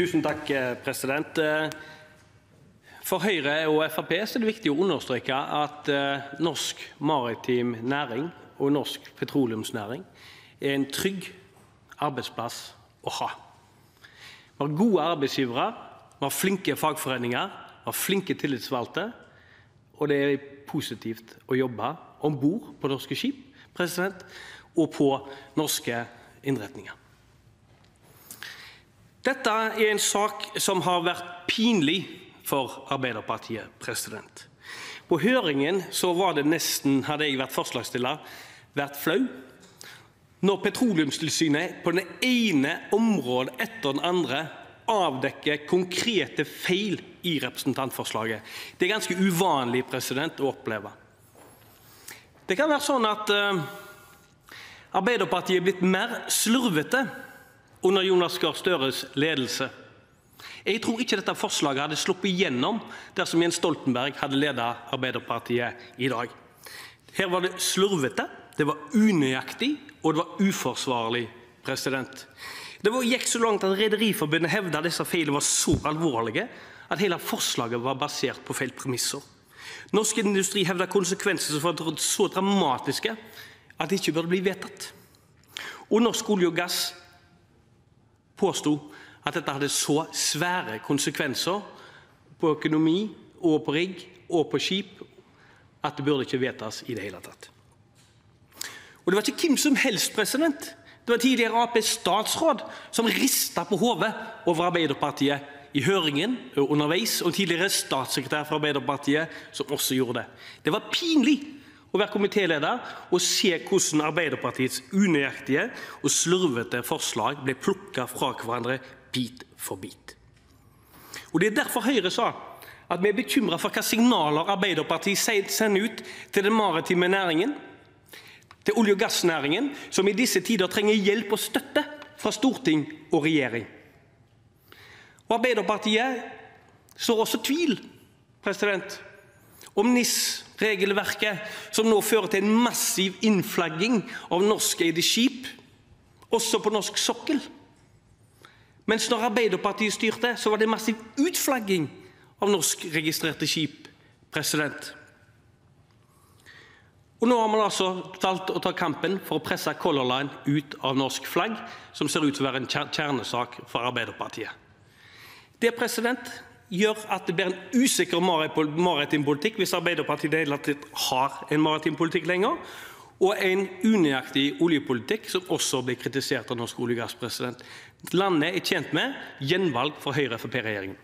Tusen takk, eh, president. Eh, For Høyre og Frp er det viktig å understreke at eh, norsk maritim næring og norsk petroleumsnæring er en trygg arbeidsplass å ha. Vi har gode arbeidsgivere, vi har flinke fagforeninger, vi har flinke tillitsvalgte, og det er positivt å jobbe om bord på norske skip president, og på norske innretninger. Dette er en sak som har vært pinlig for Arbeiderpartiet. president. På høringen var det nesten, hadde jeg vært forslagsstiller, vært flau når Petroleumstilsynet på det ene området etter den andre avdekker konkrete feil i representantforslaget. Det er ganske uvanlig president, å oppleve. Det kan være sånn at uh, Arbeiderpartiet er blitt mer slurvete under Jonas Gahr Støres ledelse. Jeg tror ikke dette forslaget hadde sluppet igjennom dersom Jens Stoltenberg hadde ledet Arbeiderpartiet i dag. Her var det slurvete, det var unøyaktig og det var uforsvarlig. president. Det gikk så langt at Rederiforbundet hevda at disse feilene var så alvorlige at hele forslaget var basert på feil premisser. Norsk industri hevda konsekvenser som var så dramatiske at det ikke burde bli vedtatt. Og Norsk olje og gass påsto at dette hadde så svære konsekvenser på økonomi og på rigg og på skip at det burde ikke vedtas i det hele tatt. Og det var ikke hvem som helst. president. Det var tidligere Ap-statsråd som rista på hodet over Arbeiderpartiet i høringen og underveis, og tidligere statssekretær for Arbeiderpartiet som også gjorde det. Det var pinlig å være komitéleder og se hvordan Arbeiderpartiets unøyaktige og slurvete forslag ble plukket fra hverandre bit for bit. Og Det er derfor Høyre sa at vi er bekymret for hva signaler Arbeiderpartiet sender ut til den maritime næringen, til olje- og gassnæringen, som i disse tider trenger hjelp og støtte fra storting og regjering. Og Arbeiderpartiet sår også tvil president, om NIS-regelverket, som nå fører til en massiv innflagging av norskeide skip, også på norsk sokkel. Mens når Arbeiderpartiet styrte, så var det massiv utflagging av norskregistrerte skip. president. Og Nå har man altså talt å ta kampen for å presse Color Line ut av norsk flagg, som ser ut til å være en kjernesak for Arbeiderpartiet. Det president, gjør at det blir en usikker maritim politikk hvis Arbeiderpartiet det hele tatt har en maritim politikk lenger, og en unøyaktig oljepolitikk som også blir kritisert av norsk olje og gass. Landet er tjent med gjenvalg for Høyre-Frp-regjeringen.